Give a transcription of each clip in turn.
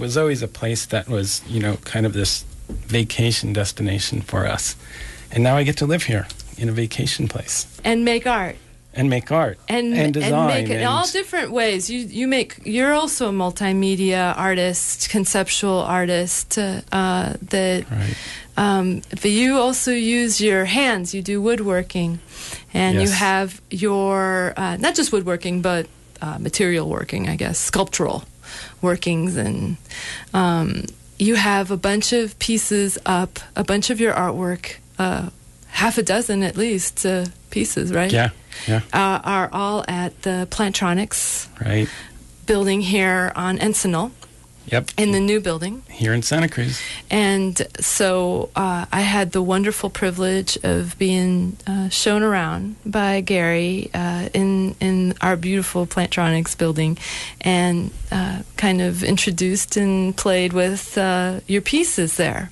was always a place that was, you know, kind of this vacation destination for us. And now I get to live here in a vacation place and make art and make art and and design and make it in all different ways. You you make you're also a multimedia artist, conceptual artist. Uh, that right. um, but you also use your hands. You do woodworking, and you have your uh, not just woodworking, but uh, material working. I guess sculptural workings, and um, you have a bunch of pieces up, a bunch of your artwork. Uh, half a dozen at least uh, pieces, right? Yeah, yeah, uh, are all at the Plantronics right. building here on Encinal Yep. in the new building. here in Santa Cruz. And so uh, I had the wonderful privilege of being uh, shown around by Gary uh, in in our beautiful Plantronics building, and uh, kind of introduced and played with uh, your pieces there.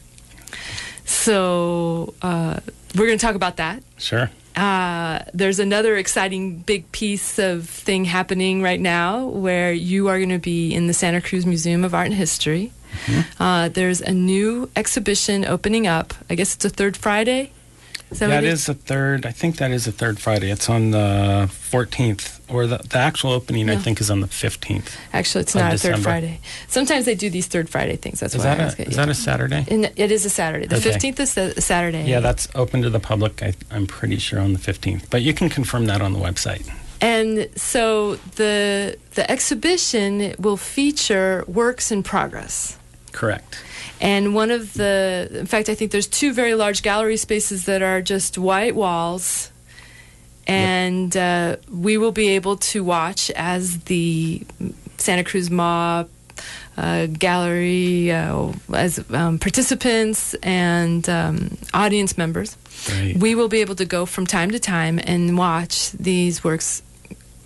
So uh, we're going to talk about that. Sure. Uh, there's another exciting big piece of thing happening right now where you are going to be in the Santa Cruz Museum of Art and History. Mm-hmm. Uh, there's a new exhibition opening up. I guess it's a third Friday. Is that That what it is the third. I think that is the third Friday. It's on the 14th, or the, the actual opening. I think is on the 15th. Actually, it's not a third December. Friday. Sometimes they do these third Friday things. That's Is why I that ask a, it. is that a Saturday? And it is a Saturday. The Okay. 15th is a Saturday. Yeah, that's open to the public. I, I'm pretty sure on the 15th, but you can confirm that on the website. And so the the exhibition will feature works in progress. Correct. And one of the, in fact, I think there's two very large gallery spaces that are just white walls. And uh, we will be able to watch as the Santa Cruz MAH uh, gallery, uh, as um, participants and um, audience members, Right. we will be able to go from time to time and watch these works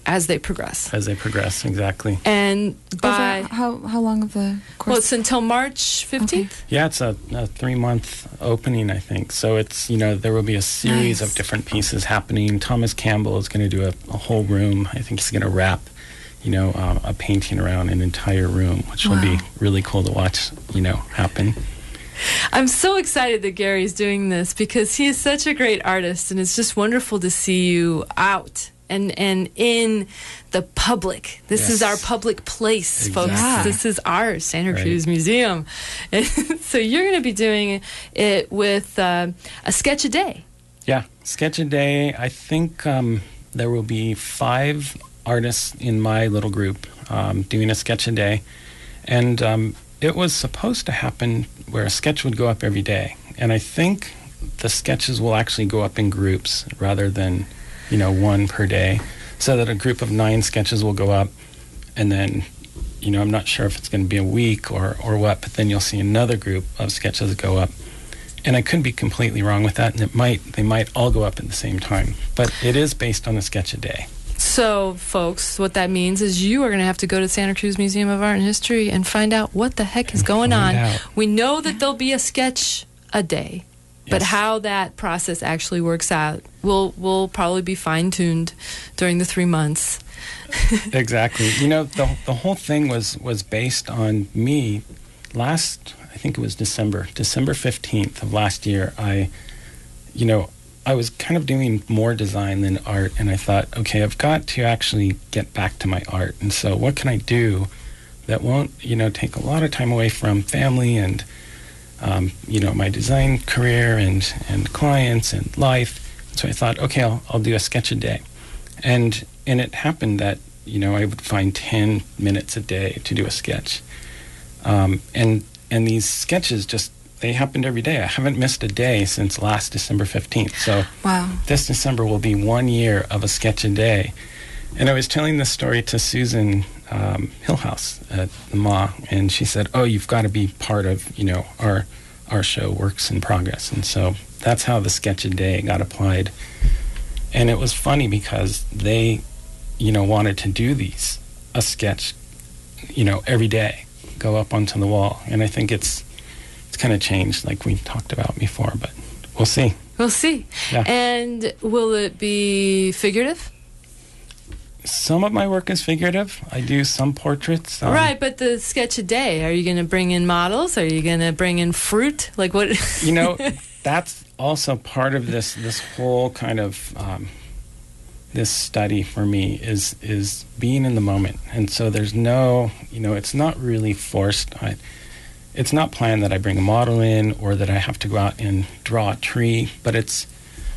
as they progress. As they progress, exactly. And by, Over how how long of the course? well, it's until March 15th. Yeah, it's a, a three month opening, I think. So it's, you know, there will be a series Nice. of different pieces happening. Thomas Campbell is going to do a, a whole room. I think he's going to wrap, you know, um, a painting around an entire room, which will be really cool to watch, you know, happen. I'm so excited that Gary's doing this because he is such a great artist, and it's just wonderful to see you out and and in the public. This is our public place, folks. This is our Santa Right. Cruz Museum. And so you're going to be doing it with uh, a sketch a day. Yeah, sketch a day. I think um, there will be five artists in my little group um, doing a sketch a day, and um, it was supposed to happen where a sketch would go up every day, and I think the sketches will actually go up in groups rather than, you know, one per day, so that a group of nine sketches will go up, and then. You know, I'm not sure if it's going to be a week or, or what, but then you'll see another group of sketches go up and I could be completely wrong with that, and it might they might all go up at the same time, but it is based on a sketch a day. So, folks, what that means is you are going to have to go to Santa Cruz Museum of Art and History and find out what the heck is going on. out. We know that there'll be a sketch a day, but how that process actually works out will will probably be fine tuned during the three months. exactly. You know, the the whole thing was was based on me. Last, I think it was December, December fifteenth of last year. I, you know, I was kind of doing more design than art, and I thought, okay, I've got to actually get back to my art. And so, what can I do that won't, you know, take a lot of time away from family and, um, you know, my design career and and clients and life. So I thought, okay, I'll I'll do a sketch a day, and and it happened that you know I would find ten minutes a day to do a sketch, um, and and these sketches just they happened every day. I haven't missed a day since last December fifteenth. So wow. this December will be one year of a sketch a day. And I was telling this story to Susan um, Hillhouse at the MAH, and she said, "Oh, you've got to be part of you know our our show Works in Progress." And so that's how the sketch a day got applied. And it was funny because they, you know, wanted to do these a sketch, you know, every day, go up onto the wall. And I think it's it's kind of changed, like we talked about before, but we'll see. We'll see. Yeah. And will it be figurative? Some of my work is figurative. I do some portraits. um, right, but the sketch a day. Are you going to bring in models? Are you going to bring in fruit? Like what? you know that's also part of this this whole kind of um, this study for me is is being in the moment and so there's no you know it's not really forced I, it's not planned that I bring a model in or that I have to go out and draw a tree but it's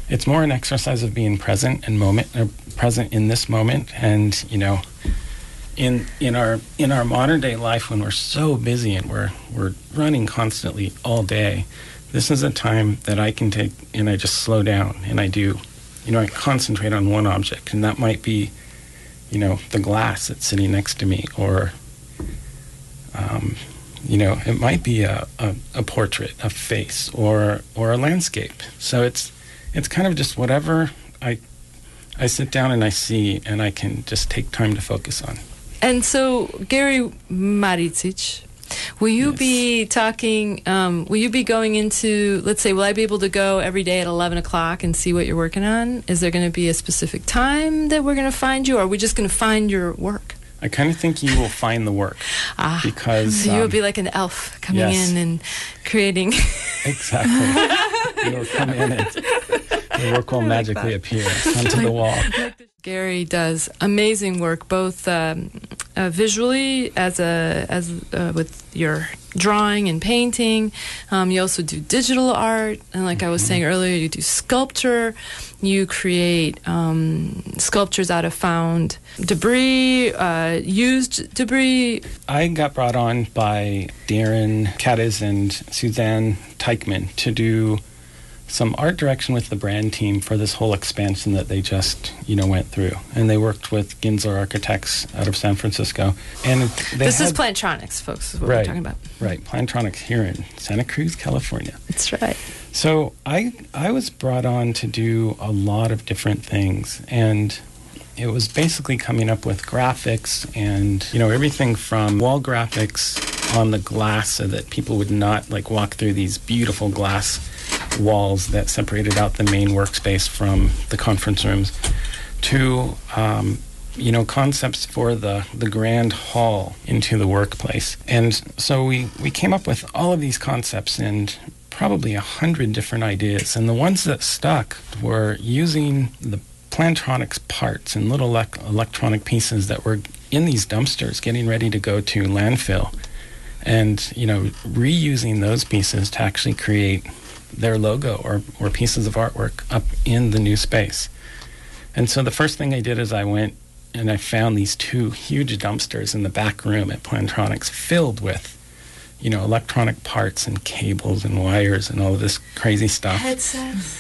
it's more an exercise of being present and moment uh, present in this moment and you know in in our in our modern day life when we're so busy and we're we're running constantly all day this is a time that I can take and I just slow down and I do, you know, I concentrate on one object, and that might be, you know, the glass that's sitting next to me, or, um, you know, it might be a, a, a portrait, a face, or or a landscape. So it's it's kind of just whatever I I sit down and I see, and I can just take time to focus on. And so, Gary Maricich, will you Yes. be talking? Um, will you be going into? Let's say, will I be able to go every day at eleven o'clock and see what you're working on? Is there going to be a specific time that we're going to find you, or are we just going to find your work? I kind of think you will find the work Ah, because so you'll um, be like an elf coming yes. in and creating. Exactly. You'll come in and the work will magically appear onto the wall. Gary does amazing work, both um, uh, visually as a as uh, with your drawing and painting. Um, you also do digital art, and like I was saying earlier, you do sculpture. You create um, sculptures out of found debris, uh, used debris. I got brought on by Darren Caddiz and Suzanne Teichman to do some art direction with the brand team for this whole expansion that they just, you know, went through. And they worked with Gensler Architects out of San Francisco. And they this is had- Plantronics, folks. Is what Right. we're talking about. Right, Plantronics here in Santa Cruz, California. That's right. So I I was brought on to do a lot of different things, and it was basically coming up with graphics and you know everything from wall graphics on the glass so that people would not like walk through these beautiful glass walls that separated out the main workspace from the conference rooms to um, you know concepts for the the grand hall into the workplace. And so we we came up with all of these concepts and probably a hundred different ideas. And the ones that stuck were using the plantronics parts and little elec electronic pieces that were in these dumpsters getting ready to go to landfill and you know reusing those pieces to actually create their logo or, or pieces of artwork up in the new space and so the first thing I did is I went and I found these two huge dumpsters in the back room at Plantronics filled with, you know, electronic parts and cables and wires and all of this crazy stuff. Headsets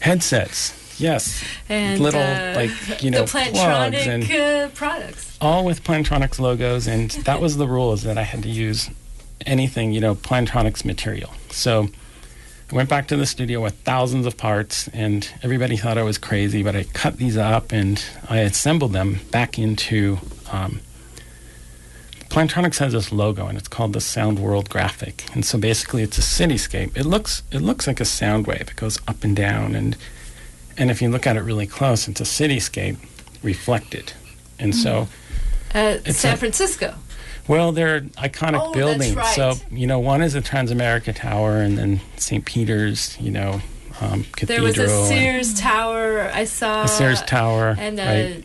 Headsets, yes. and Little, uh, like, you know, plugs and- uh, products. all with Plantronics logos, and that was the rule is that I had to use anything, you know, Plantronics material. So I went back to the studio with thousands of parts, and everybody thought I was crazy, but I cut these up and I assembled them back into. Um, Plantronics has this logo, and it's called the Sound World Graphic. And so basically, it's a cityscape. It looks it looks like a sound wave. It goes up and down, and and if you look at it really close, it's a cityscape reflected. And so. Uh, It's San a- Francisco. Well, they're iconic Oh, buildings. right. So, you know, one is the Transamerica Tower and then St. Peter's, you know, um, There Cathedral. was a Sears Tower I saw. the Sears Tower. And uh, right?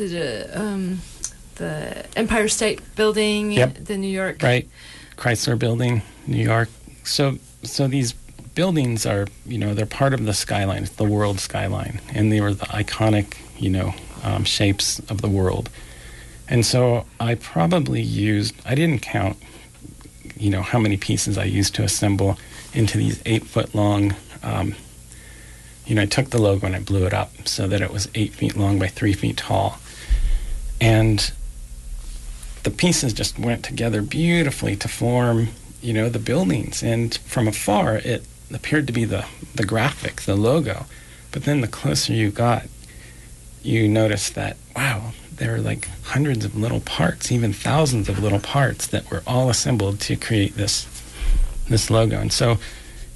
a, um, the Empire State Building, Yep. the New York. right. Chrysler Building, New York. So, so these buildings are, you know, they're part of the skyline, it's the world skyline. And they were the iconic, you know, um, shapes of the world. And so I probably used, I didn't count, you know, how many pieces I used to assemble into these eight foot long. Um, you know, I took the logo and I blew it up so that it was eight feet long by three feet tall. And the pieces just went together beautifully to form, you know, the buildings. And from afar, it appeared to be the, the graphic, the logo. But then the closer you got, you noticed that, wow, there are like hundreds of little parts, even thousands of little parts that were all assembled to create this this logo. And so,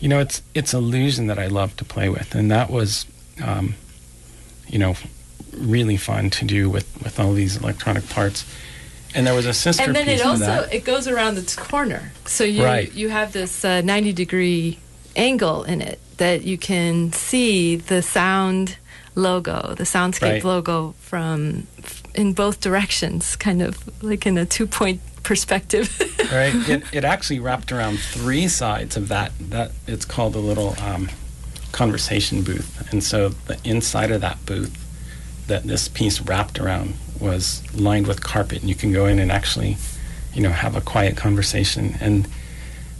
you know, it's it's illusion that I love to play with, and that was, um, you know, really fun to do with, with all these electronic parts. And there was a sister and then it also it goes around its corner so you Right. you have this uh, 90 degree angle in it that you can see the sound logo the soundscape Right. logo from in both directions kind of like in a two point perspective right? It, it actually wrapped around three sides of that. That it's called a little um, conversation booth, and so the inside of that booth that this piece wrapped around was lined with carpet, and you can go in and actually, you know, have a quiet conversation. And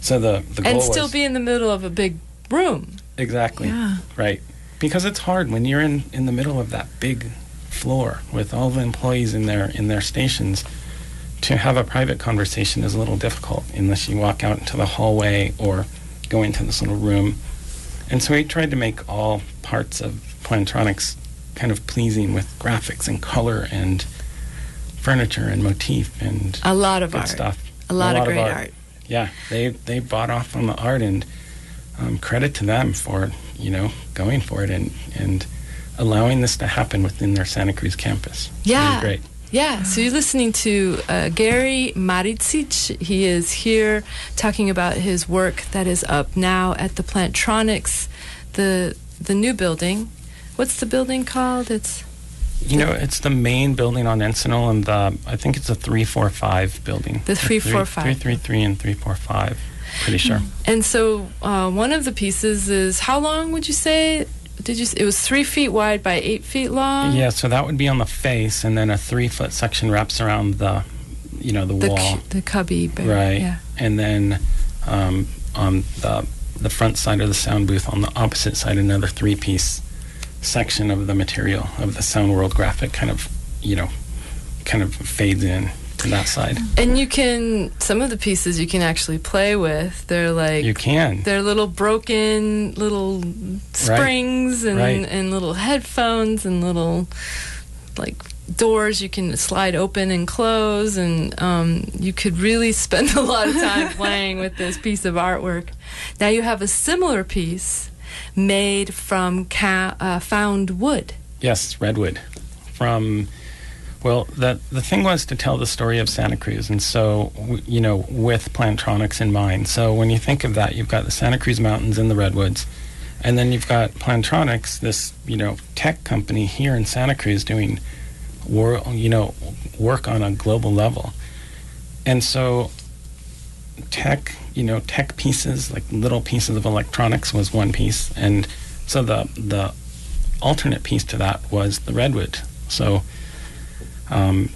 so the the goal and still was be in the middle of a big room exactly Yeah. right because it's hard when you're in in the middle of that big floor with all the employees in their in their stations to have a private conversation is a little difficult unless you walk out into the hallway or go into this little room. And so we tried to make all parts of plantronics kind of pleasing with graphics and color and furniture and motif and a lot of art. stuff. A lot, of great art. yeah, they they bought off on the art, and um, credit to them for you know going for it and and allowing this to happen within their Santa Cruz campus. It's really Yeah. great. Yeah, so you're listening to uh, Gary Maricich. He is here talking about his work that is up now at the Plantronics, the the new building. What's the building called? It's You know, it's the main building on Encinal, and the I think it's a three four five building. The 345. Three three three and three four five. Pretty sure. and so uh, one of the pieces is how long would you say? Did you? It was three feet wide by eight feet long. Yeah, so that would be on the face, and then a three foot section wraps around the, you know, the, the wall. cu- the cubby. but- Right. Yeah. and then um, on the the front side of the sound booth, on the opposite side, another three piece section of the material of the Sound World graphic kind of, you know, kind of fades in that side. And you can some of the pieces you can actually play with. They're like You can. They're little broken little springs and right. and little headphones and little like doors you can slide open and close and um, you could really spend a lot of time playing with this piece of artwork. Now you have a similar piece made from ca- uh, found wood. Yes, redwood. From well, the the thing was to tell the story of Santa Cruz, and so you know, with Plantronics in mind. So when you think of that, you've got the Santa Cruz Mountains and the redwoods, and then you've got Plantronics, this you know tech company here in Santa Cruz doing wor- you know work on a global level, and so tech you know tech pieces like little pieces of electronics was one piece, and so the the alternate piece to that was the redwood. So, um,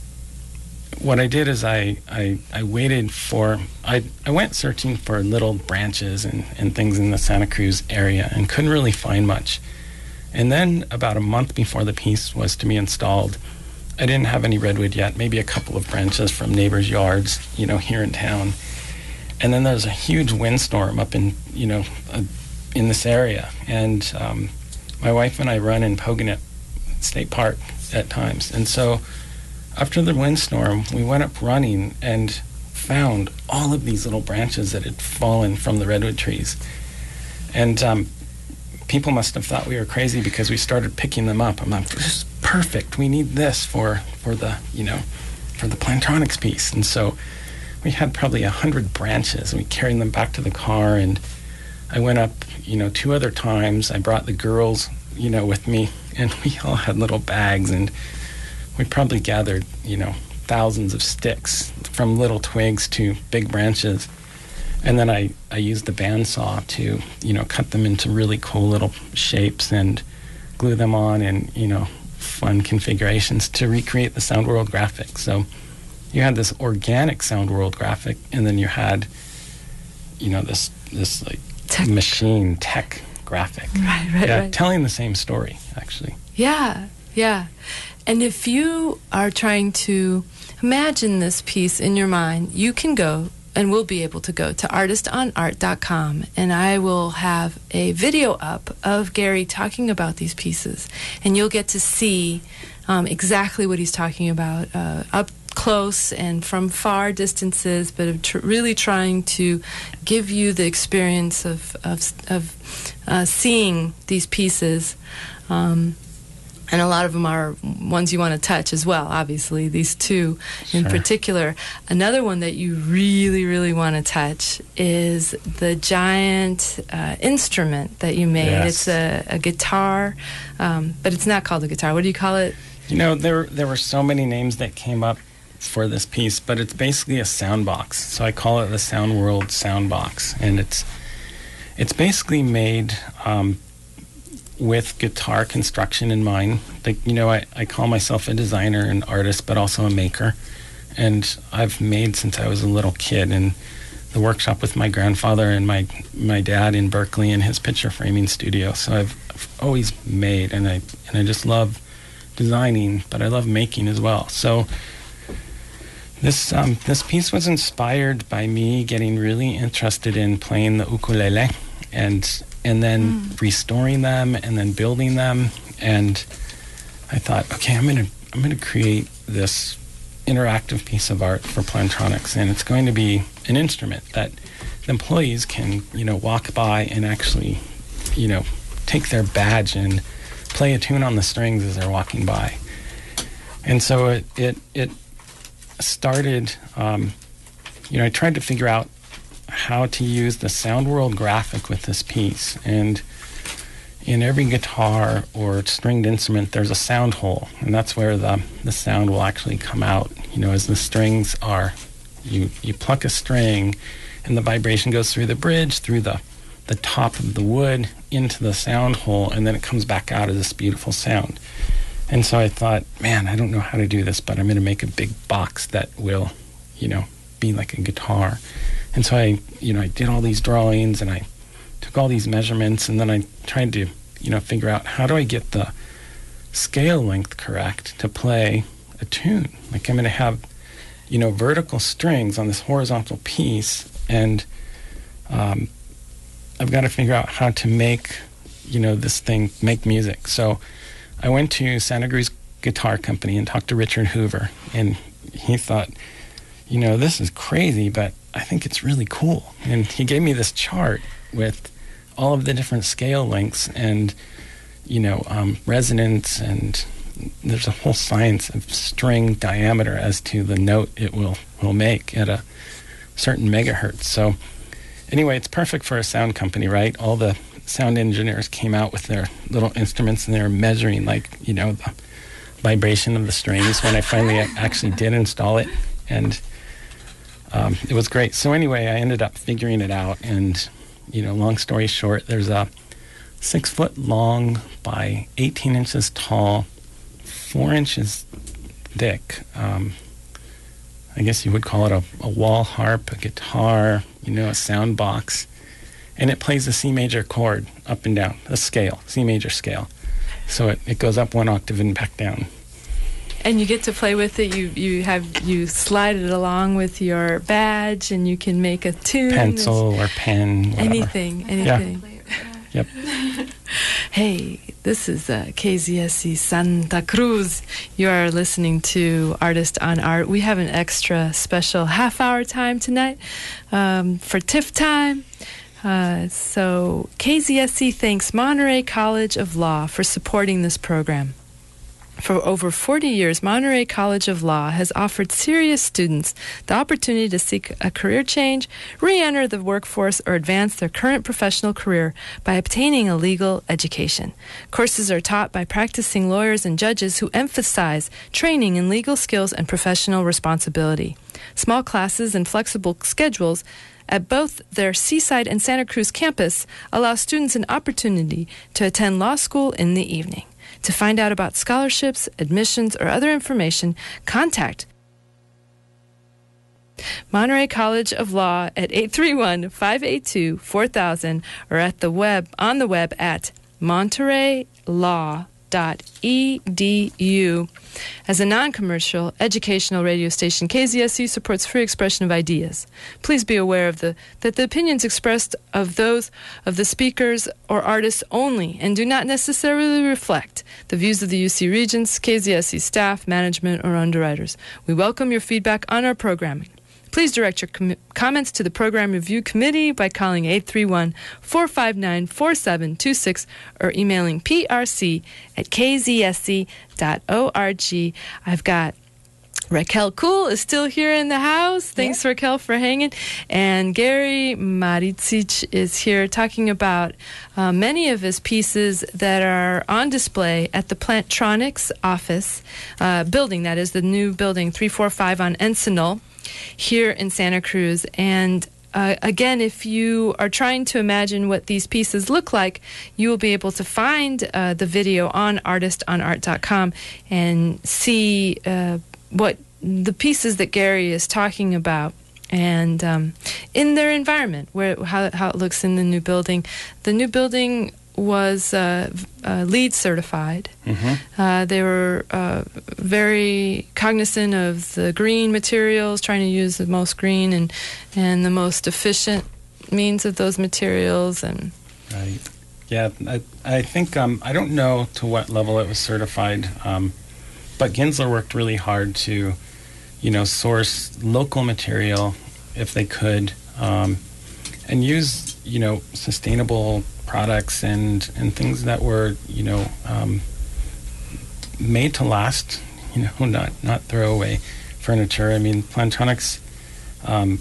what I did is I, I, I waited for, I, I went searching for little branches and, and things in the Santa Cruz area and couldn't really find much. And then, about a month before the piece was to be installed, I didn't have any redwood yet, maybe a couple of branches from neighbors' yards, you know, here in town. And then there's a huge windstorm up in, you know, uh, in this area. And um, my wife and I run in Pogonip State Park at times. And so after the windstorm, we went up running and found all of these little branches that had fallen from the redwood trees. And um, people must have thought we were crazy because we started picking them up. I'm like, this is perfect. We need this for, for the, you know, for the Plantronics piece. And so we had probably a hundred branches and we carried them back to the car and I went up, you know, two other times. I brought the girls, you know, with me, and we all had little bags, and we probably gathered, you know, thousands of sticks from little twigs to big branches. And then I, I used the bandsaw to, you know, cut them into really cool little shapes and glue them on in, you know, fun configurations to recreate the Sound World graphic. So you had this organic Sound World graphic, and then you had, you know, this this like Tech. machine tech graphic. Right, right, yeah, right. telling the same story actually. Yeah, yeah. And if you are trying to imagine this piece in your mind, you can go and we'll be able to go to artistonart.com and I will have a video up of Gary talking about these pieces. And you'll get to see um, exactly what he's talking about uh, up close and from far distances, but tr- really trying to give you the experience of, of, of uh, seeing these pieces. Um, and a lot of them are ones you want to touch as well obviously these two in Sure. particular another one that you really really want to touch is the giant uh, instrument that you made Yes. it's a, a guitar um, but it's not called a guitar what do you call it You know, there there were so many names that came up for this piece, but it's basically a sound box. So I call it the Sound World Sound Box, and it's it's basically made um, with guitar construction in mind. Like you know, I, I call myself a designer and artist, but also a maker, and I've made since I was a little kid in the workshop with my grandfather and my my dad in Berkeley in his picture framing studio. So I've, I've always made, and I and I just love designing, but I love making as well. So this um, this piece was inspired by me getting really interested in playing the ukulele, and and then restoring them, and then building them, and I thought, okay, I'm gonna I'm gonna create this interactive piece of art for Plantronics, and it's going to be an instrument that the employees can you know walk by and actually you know take their badge and play a tune on the strings as they're walking by. And so it it it started. Um, you know, I tried to figure out how to use the Sound World graphic with this piece, and in every guitar or stringed instrument, there's a sound hole, and that's where the the sound will actually come out. You know, as the strings are, you you pluck a string, and the vibration goes through the bridge, through the the top of the wood into the sound hole, and then it comes back out as this beautiful sound. And so I thought, man, I don't know how to do this, but I'm going to make a big box that will, you know, be like a guitar. And so I, you know, I did all these drawings and I took all these measurements, and then I tried to, you know, figure out how do I get the scale length correct to play a tune. Like I'm going to have, you know, vertical strings on this horizontal piece, and um, I've got to figure out how to make, you know, this thing make music. So I went to Santa Cruz Guitar Company and talked to Richard Hoover, and he thought, you know, this is crazy, but I think it's really cool. And he gave me this chart with all of the different scale lengths and, you know, um, resonance, and there's a whole science of string diameter as to the note it will, will make at a certain megahertz. So, anyway, it's perfect for a sound company, right? All the sound engineers came out with their little instruments and they were measuring, like, you know, the vibration of the strings when I finally actually did install it. And um, it was great. So, anyway, I ended up figuring it out. And, you know, long story short, there's a six foot long by 18 inches tall, four inches thick. Um, I guess you would call it a, a wall harp, a guitar, you know, a sound box. And it plays a C major chord up and down, a scale, C major scale. So it, it goes up one octave and back down. And you get to play with it you you have you slide it along with your badge and you can make a tune Pencil or pen, whatever. anything anything Yep. Hey, this is uh, KZSC Santa Cruz. You are listening to Artist on Art. We have an extra special half hour time tonight um, for TIFF time. Uh, so, KZSC thanks Monterey College of Law for supporting this program. For over 40 years, Monterey College of Law has offered serious students the opportunity to seek a career change, re enter the workforce, or advance their current professional career by obtaining a legal education. Courses are taught by practicing lawyers and judges who emphasize training in legal skills and professional responsibility. Small classes and flexible schedules at both their Seaside and Santa Cruz campus allow students an opportunity to attend law school in the evening. To find out about scholarships, admissions, or other information, contact Monterey College of Law at 831-582-4000 or at the web on the web at montereylaw.edu. As a non-commercial educational radio station, KZSC supports free expression of ideas. Please be aware of the that the opinions expressed of those of the speakers or artists only and do not necessarily reflect the views of the UC Regents, KZSC staff, management, or underwriters. We welcome your feedback on our programming. Please direct your com- comments to the Program Review Committee by calling 831 459 4726 or emailing prc at kzsc.org. I've got Raquel Cool is still here in the house. Thanks, yeah. Raquel, for hanging. And Gary Maricich is here talking about uh, many of his pieces that are on display at the Plantronics office uh, building. That is the new building 345 on Encinal here in Santa Cruz. And uh, again, if you are trying to imagine what these pieces look like, you will be able to find uh, the video on artistonart.com and see uh, what the pieces that Gary is talking about and um, in their environment, where how, how it looks in the new building. The new building was uh, uh, LEED certified. Mm-hmm. Uh, they were uh, very cognizant of the green materials, trying to use the most green and and the most efficient means of those materials. And right, yeah, I I think um, I don't know to what level it was certified. Um, but Gensler worked really hard to, you know, source local material if they could, um, and use you know sustainable products and and things that were you know um, made to last. You know, not not throwaway furniture. I mean, Plantronics, um,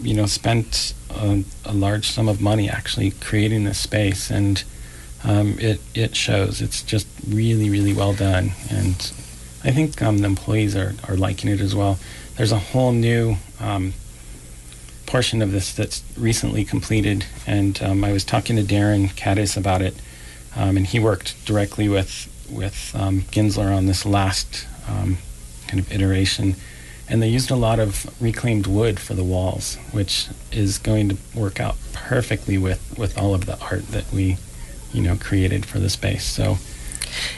you know, spent a, a, large sum of money actually creating this space, and um, it it shows. It's just really really well done, and I think um, the employees are, are liking it as well. There's a whole new um, portion of this that's recently completed, and um, I was talking to Darren Caddis about it, um, and he worked directly with with um, Gensler on this last um, kind of iteration, and they used a lot of reclaimed wood for the walls, which is going to work out perfectly with with all of the art that we, you know, created for the space. So.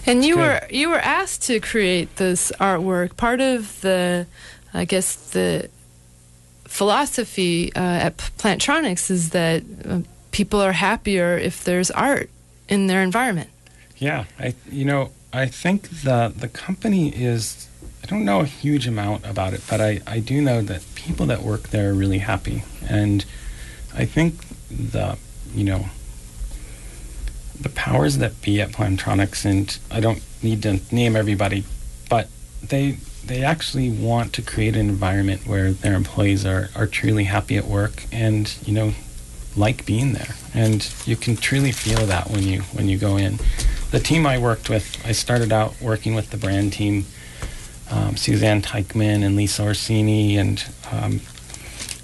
And you Good. were you were asked to create this artwork. Part of the, I guess the philosophy uh, at Plantronics is that uh, people are happier if there's art in their environment. Yeah, I you know I think the the company is I don't know a huge amount about it, but I I do know that people that work there are really happy, and I think the you know the powers that be at Plantronics, and I don't need to name everybody, but they they actually want to create an environment where their employees are, are truly happy at work and you know like being there. And you can truly feel that when you when you go in. The team i worked with i started out working with the brand team um, suzanne teichman and lisa orsini and um,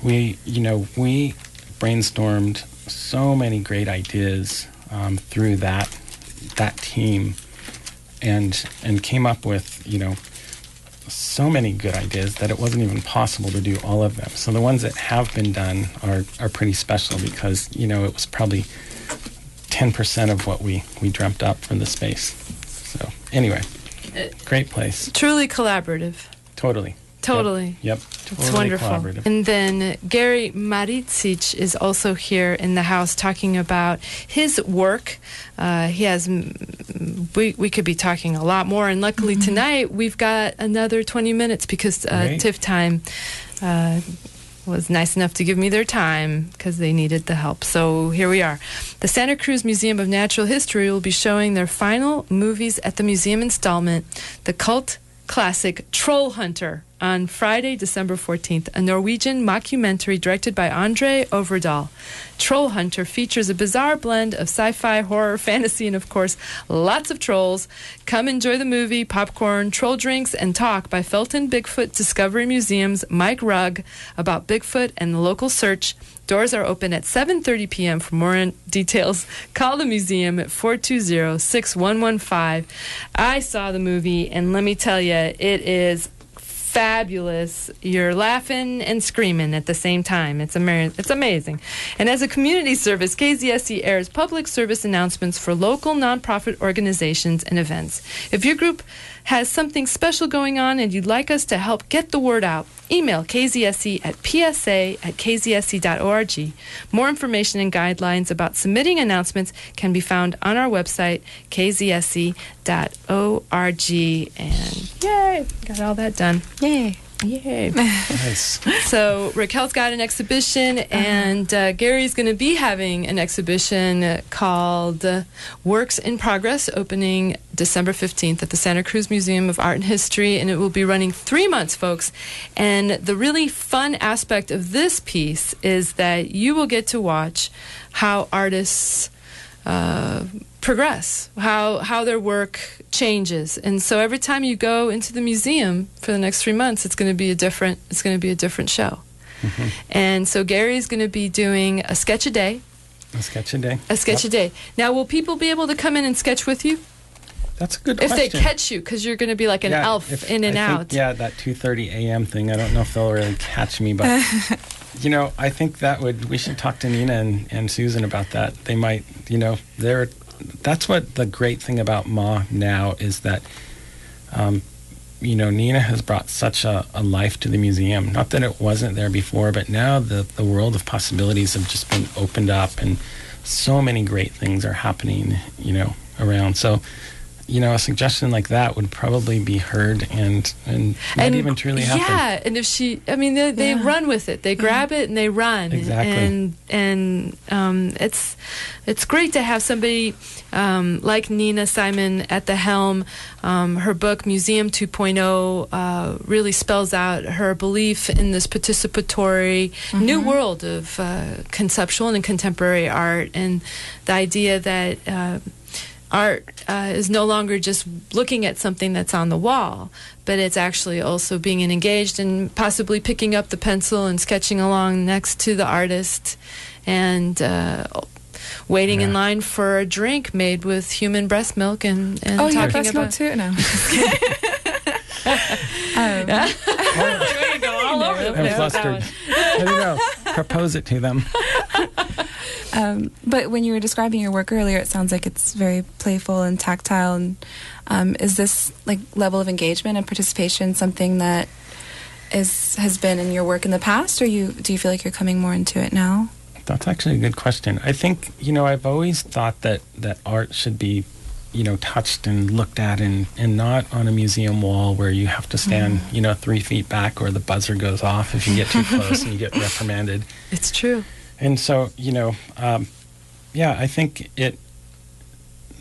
we you know we brainstormed so many great ideas um, through that that team, and and came up with you know so many good ideas that it wasn't even possible to do all of them. So the ones that have been done are are pretty special because you know it was probably ten percent of what we we dreamt up for the space. So anyway, uh, great place. Truly collaborative. Totally. Totally. Yep. yep. Totally it's wonderful. And then Gary Maricich is also here in the house talking about his work. Uh, he has, we, we could be talking a lot more. And luckily mm-hmm. tonight we've got another 20 minutes because uh, TIFF time uh, was nice enough to give me their time because they needed the help. So here we are. The Santa Cruz Museum of Natural History will be showing their final movies at the museum installment, The Cult classic Troll Hunter on Friday, December 14th, a Norwegian mockumentary directed by Andre Øvredal. Troll Hunter features a bizarre blend of sci fi, horror, fantasy, and of course, lots of trolls. Come enjoy the movie, popcorn, troll drinks, and talk by Felton Bigfoot Discovery Museum's Mike Rugg about Bigfoot and the local search. Doors are open at 7:30 p.m. For more details, call the museum at 420-6115. I saw the movie and let me tell you, it is fabulous. You're laughing and screaming at the same time. It's, ama- it's amazing. And as a community service, KZSC airs public service announcements for local nonprofit organizations and events. If your group has something special going on and you'd like us to help get the word out, email kzsc at psa at kzsc.org. More information and guidelines about submitting announcements can be found on our website, kzsc.org. And yay, got all that done. Yay. Yay. Nice. So Raquel's got an exhibition, and uh, Gary's going to be having an exhibition called uh, Works in Progress, opening December 15th at the Santa Cruz Museum of Art and History, and it will be running three months, folks. And the really fun aspect of this piece is that you will get to watch how artists uh, progress, how how their work changes, and so every time you go into the museum for the next three months, it's going to be a different it's going to be a different show. Mm-hmm. And so Gary's going to be doing a sketch a day, A sketch a day. a sketch Yep. a day. Now, will people be able to come in and sketch with you That's a good if question. they catch you? Because you're going to be like an Yeah, elf if- in and I think, out. yeah, that 2:30 a.m. thing. I don't know if they'll really catch me, but you know, I think that would. We should talk to Nina and, and Susan about that. They might, you know, they're. That's what the great thing about MAH now is that, um, you know, Nina has brought such a, a life to the museum. Not that it wasn't there before, but now the the world of possibilities have just been opened up, and so many great things are happening. You know, around so you know, a suggestion like that would probably be heard and and might even truly happen. Yeah, and if she, I mean, they, they Yeah. run with it. They grab it and they run. Exactly. And and um, it's it's great to have somebody um, like Nina Simon at the helm. Um, her book Museum 2.0 uh, really spells out her belief in this participatory new world of uh, conceptual and contemporary art, and the idea that. Uh, art uh, is no longer just looking at something that's on the wall, but it's actually also being engaged and possibly picking up the pencil and sketching along next to the artist and uh, waiting in line for a drink made with human breast milk and, and Oh, you have talking breast milk about. too? now. um, all over I'm place with that flustered. one. I don't know. Propose it to them. um, but when you were describing your work earlier, it sounds like it's very playful and tactile. And um, is this like level of engagement and participation something that is has been in your work in the past, or you do you feel like you're coming more into it now? That's actually a good question. I think you know I've always thought that that art should be, you know, touched and looked at and and not on a museum wall where you have to stand, you know, three feet back or the buzzer goes off if you get too close and you get reprimanded. It's true. And so you know, um, yeah, I think it.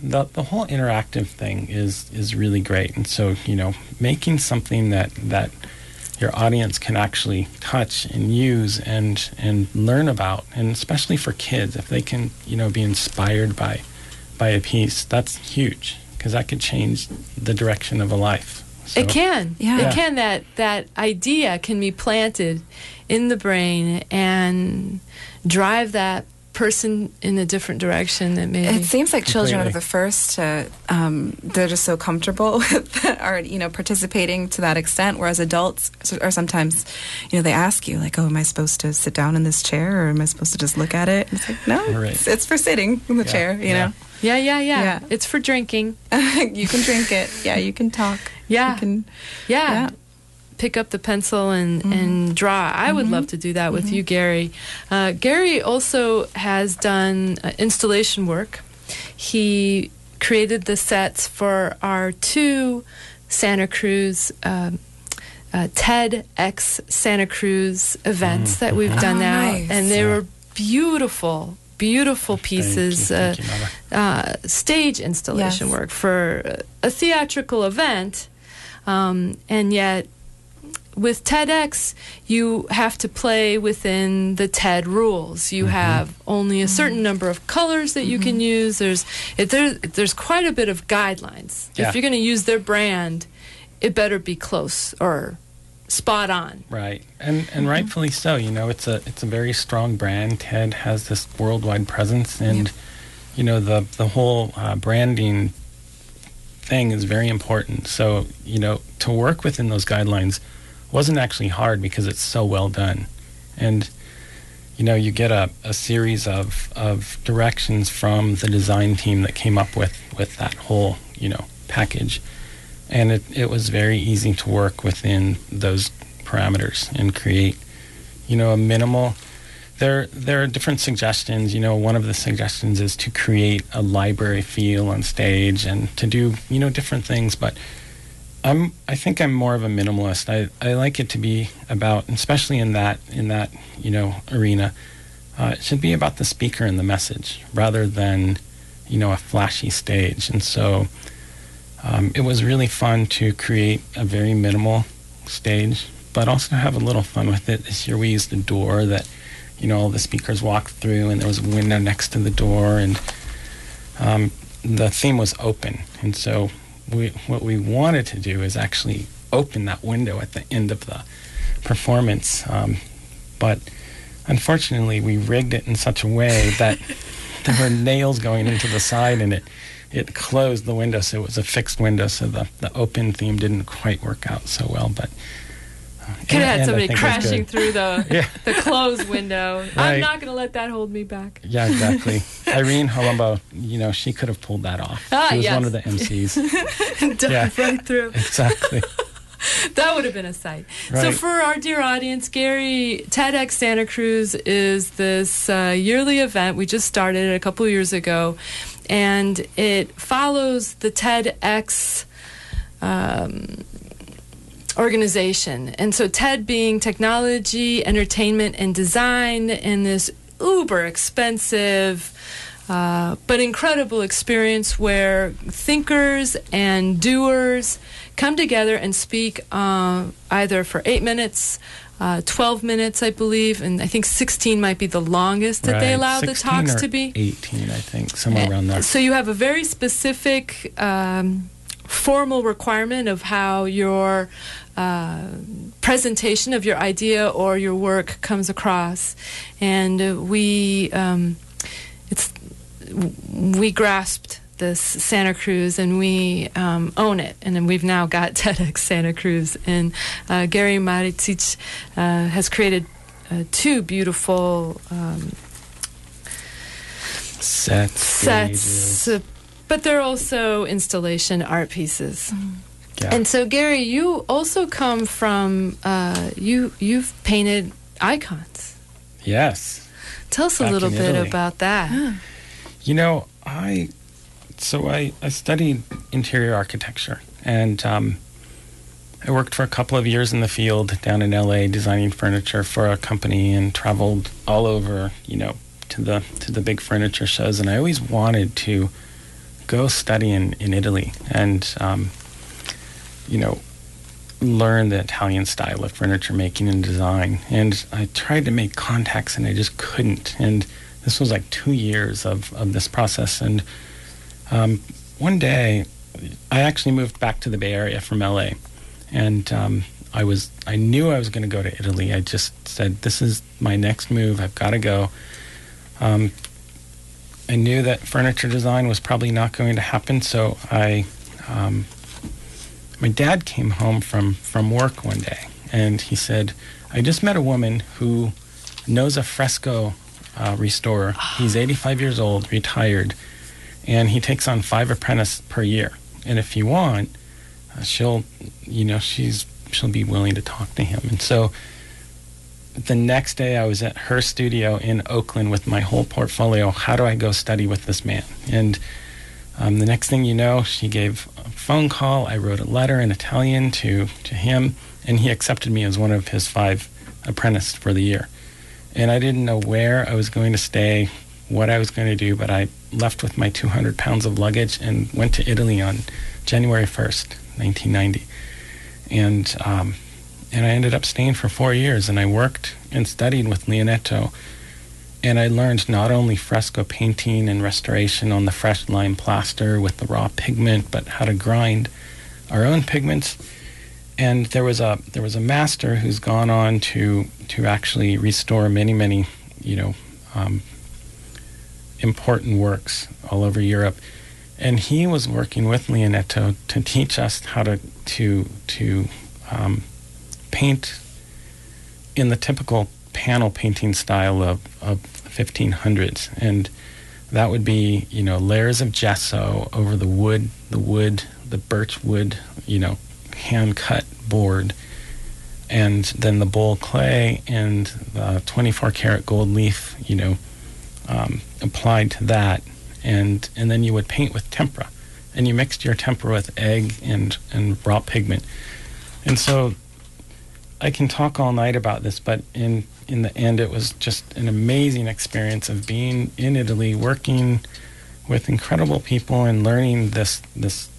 The, the whole interactive thing is is really great, and so you know, making something that that your audience can actually touch and use and and learn about, and especially for kids, if they can you know be inspired by by a piece, that's huge because that could change the direction of a life. So- It can. Yeah. It can. That that idea can be planted in the brain and drive that person in a different direction that maybe It seems like children are the first to, um, they're just so comfortable with are you know participating to that extent, whereas adults are sometimes, you know, they ask you like, oh, am I supposed to sit down in this chair or am I supposed to just look at it? And it's like, no, Right. it's, it's for sitting in the Yeah, chair, you yeah. know. Yeah, yeah, yeah, Yeah. It's for drinking. you can drink it. Yeah, you can talk. Yeah. You can, Yeah. Yeah. Pick up the pencil and, and draw. I would love to do that with you, Gary. Uh, Gary also has done uh, installation work. He created the sets for our two Santa Cruz. Um, uh, TEDx Santa Cruz events that we've done Oh, now, nice. and they were beautiful, beautiful pieces. Thank you, uh, thank you, Nada. uh, stage installation Yes. work for a theatrical event, um, and yet with TEDx, you have to play within the TED rules. You mm-hmm. have only a certain mm-hmm. number of colors that you can mm-hmm. use. There's it, there, there's quite a bit of guidelines. Yeah. If you're going to use their brand, it better be close or spot on. Right, and and rightfully so. You know, it's a it's a very strong brand. Ted has this worldwide presence, and Yep. you know the the whole uh, branding thing is very important. So you know, to work within those guidelines wasn't actually hard because it's so well done, and you know you get a, a series of of directions from the design team that came up with with that whole you know package. And it, it was very easy to work within those parameters and create you know a minimal there there are different suggestions. You know one of the suggestions is to create a library feel on stage and to do you know different things but I'm. I think I'm more of a minimalist. I, I like it to be about, especially in that in that you know arena. Uh, it should be about the speaker and the message rather than, you know, a flashy stage. And so, um, it was really fun to create a very minimal stage, but also have a little fun with it. This year we used a door that, you know, all the speakers walked through, and there was a window next to the door, and um, the theme was open. And so we, what we wanted to do is actually open that window at the end of the performance. Um, but unfortunately, we rigged it in such a way that there were nails going into the side and it, it closed the window. So it was a fixed window. So the, the open theme didn't quite work out so well. But could have had somebody crashing through the yeah. the closed window. Right. I'm not going to let that hold me back. Yeah, exactly. Irene Holumbo, you know, she could have pulled that off. Ah, she was yes. one of the MCs. Dive Yeah. right through. exactly. That would have been a sight. So, for our dear audience, Gary, TEDx Santa Cruz is this uh, yearly event. We just started it a couple years ago, and it follows the TEDx um, organization. And so, TED being technology, entertainment, and design, and this uber expensive. Uh, but incredible experience where thinkers and doers come together and speak uh, either for eight minutes, uh, 12 minutes, I believe, and I think 16 might be the longest that they allow the talks to be. 18, I think, somewhere around there. So you have a very specific um, formal requirement of how your uh, presentation of your idea or your work comes across, and uh, we um, it's we grasped this Santa Cruz and we um, own it, and then we've now got TEDx Santa Cruz, and uh, Gary Maricich uh, has created. Uh, two beautiful um, Sets. sets, uh, but they're also installation art pieces. Yeah. And so, Gary, you also come from uh, you. You've painted icons. yes. Tell us a little bit Italy. about that. You know, I so I, I studied interior architecture and um, I worked for a couple of years in the field down in LA designing furniture for a company and traveled all over, you know, to the to the big furniture shows and I always wanted to go study in, in Italy and um, you know learn the Italian style of furniture making and design. And I tried to make contacts and I just couldn't. And this was like two years of, of this process. And um, one day, I actually moved back to the Bay Area from LA. And um, I was I knew I was going to go to Italy. I just said, this is my next move. I've got to go. Um, I knew that furniture design was probably not going to happen, so I um, my dad came home from, from work one day and he said, I just met a woman who knows a fresco uh, restorer. He's 85 years old, retired, and he takes on five apprentices per year. And if you want, uh, she'll, you know, she's she'll be willing to talk to him. And so the next day I was at her studio in Oakland with my whole portfolio. How do I go study with this man? And um, the next thing you know, she gave a phone call. I wrote a letter in Italian to, to him, and he accepted me as one of his five apprentices for the year. And I didn't know where I was going to stay, what I was going to do, but I left with my 200 pounds of luggage and went to Italy on January 1st, 1990. And, um, and I ended up staying for four years, and I worked and studied with Leonetto and I learned not only fresco painting and restoration on the fresh lime plaster with the raw pigment, but how to grind our own pigments. And there was a there was a master who's gone on to to actually restore many many you know um, important works all over Europe, and he was working with Leonetto to teach us how to to to um, paint in the typical panel painting style of, of 1500s and that would be you know layers of gesso over the wood the wood the birch wood you know hand cut board. And then the bowl clay and the 24 karat gold leaf you know um, applied to that. And and then you would paint with tempera. And you mixed your tempera with egg and and raw pigment. And so I can talk all night about this, but in in the end, it was just an amazing experience of being in Italy, working with incredible people, and learning this this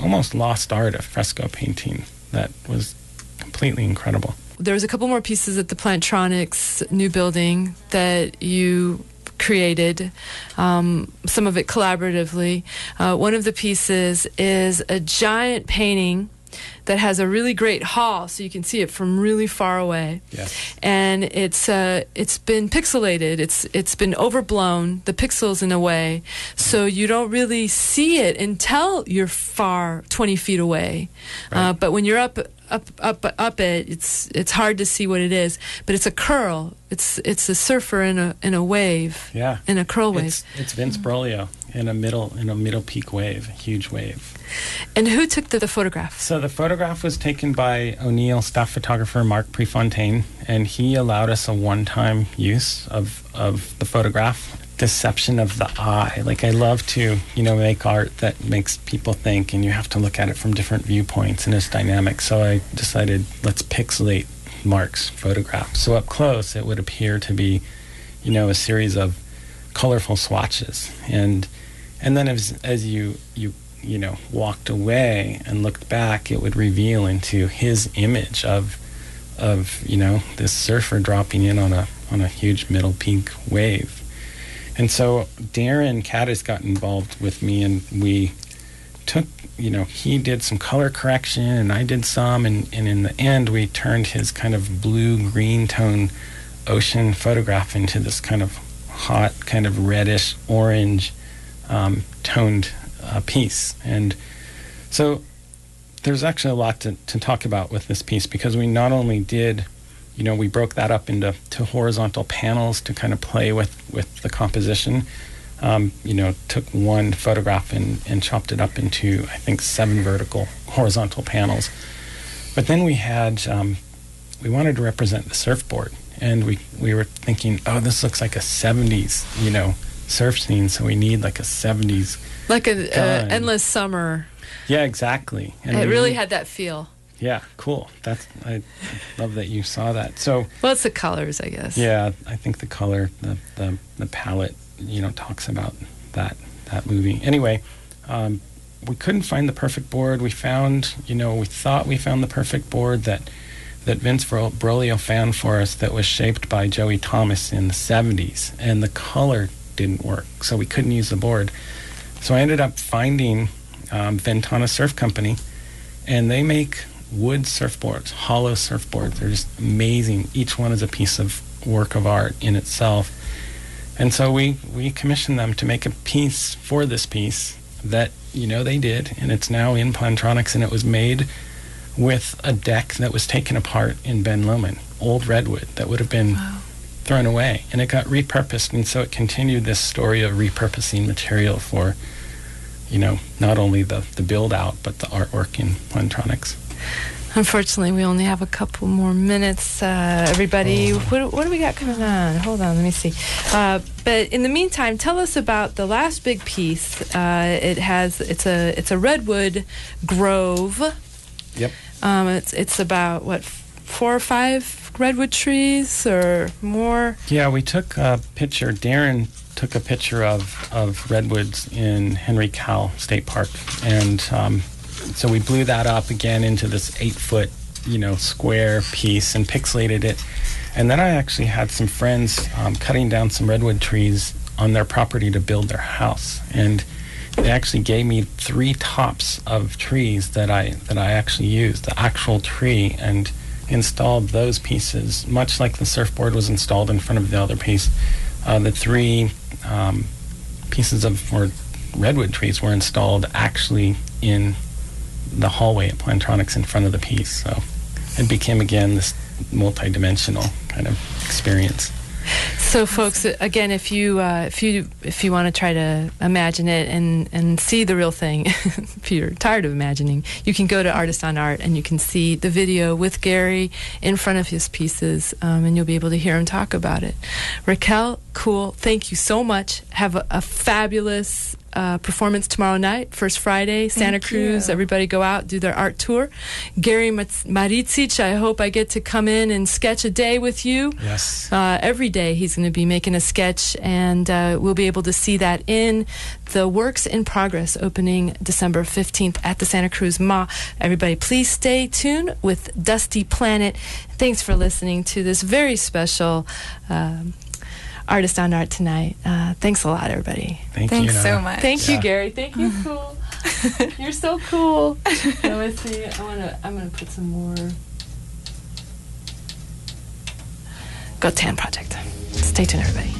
almost lost art of fresco painting that was completely incredible. There was a couple more pieces at the Plantronics new building that you created, um, some of it collaboratively. Uh, one of the pieces is a giant painting that has a really great hall, so you can see it from really far away. Yes. And it's uh, it's been pixelated. It's it's been overblown, the pixels in a way, so you don't really see it until you're far, twenty feet away. Right. Uh, but when you're up up up up it, it's it's hard to see what it is. But it's a curl. It's it's a surfer in a in a wave. Yeah. In a curl wave. It's, it's Vince Broglio in a middle in a middle peak wave, a huge wave. And who took the, the photograph? So the photograph was taken by O'Neill staff photographer Mark Prefontaine, and he allowed us a one-time use of of the photograph. Deception of the eye. Like I love to, you know, make art that makes people think, and you have to look at it from different viewpoints, and it's dynamic. So I decided let's pixelate Mark's photograph. So up close, it would appear to be, you know, a series of colorful swatches, and and then as as you you you know walked away and looked back, it would reveal into his image of of you know this surfer dropping in on a on a huge middle peak wave. And so Darren Caddis got involved with me, and we took you know he did some color correction, and I did some, and, and in the end we turned his kind of blue green tone ocean photograph into this kind of hot, kind of reddish orange um, toned uh, piece. And so there's actually a lot to, to talk about with this piece because we not only did, you know, we broke that up into to horizontal panels to kind of play with, with the composition. Um, you know, took one photograph and, and chopped it up into, I think, seven vertical horizontal panels. But then we had, um, we wanted to represent the surfboard. And we, we were thinking, oh, this looks like a 70s, you know, surf scene, so we need like a 70s. Like an Gun. endless summer. Yeah, exactly. And it really had that feel. Yeah, cool. That's I love that you saw that. So Well, it's the colors, I guess. yeah, I think the color, the the, the palette, you know, talks about that that movie. Anyway, um, we couldn't find the perfect board. We found, you know, we thought we found the perfect board that that Vince Bro- Broglio found for us that was shaped by Joey Thomas in the 70s, and the color didn't work, so we couldn't use the board. So I ended up finding um, Ventana Surf Company, and they make wood surfboards, hollow surfboards. They're just amazing. Each one is a piece of work of art in itself. And so we, we commissioned them to make a piece for this piece that, you know, they did, and it's now in Plantronics, and it was made with a deck that was taken apart in Ben Lomond, old redwood that would have been Wow. thrown away. And it got repurposed, and so it continued this story of repurposing material for, you know, not only the, the build out, but the artwork in Plantronics. Unfortunately, we only have a couple more minutes. Uh, everybody, Oh. what, what do we got coming on? Hold on, let me see. Uh, but in the meantime, tell us about the last big piece. Uh, it has it's a it's a redwood grove. Yep. Um, it's it's about what four or five redwood trees or more. Yeah, we took a picture. Darren took a picture of, of redwoods in Henry Cowell State Park, and um, so we blew that up again into this eight foot, you know, square piece and pixelated it. And then I actually had some friends um, cutting down some redwood trees on their property to build their house, and they actually gave me three tops of trees that I that I actually used, the actual tree, and installed those pieces, much like the surfboard was installed in front of the other piece. Uh, the three um, pieces of or redwood trees were installed actually in the hallway at Plantronics in front of the piece. So it became again this multi-dimensional kind of experience. So, folks, again, if you uh, if you if you want to try to imagine it and and see the real thing, if you're tired of imagining, you can go to Artist on Art and you can see the video with Gary in front of his pieces, um, and you'll be able to hear him talk about it. Raquel, cool. Thank you so much. have a, a fabulous uh, performance tomorrow night, First Friday, Santa Thank Cruz. you. Everybody go out, do their art tour. Gary Mat- Maricich, I hope I get to come in and sketch a day with you. Yes. Uh, every day he's going to be making a sketch, and uh, we'll be able to see that in the Works in Progress opening December 15th at the Santa Cruz MAH. Everybody, please stay tuned with Dusty Planet. Thanks for listening to this very special um, Artist on Art tonight. Uh, thanks a lot, everybody. Thank you. Thanks so Nada. much. Thank you, Gary. Thank you, cool. You're so cool. Let me see. I wanna. I'm gonna put some more. Gotan Project. Stay tuned, everybody.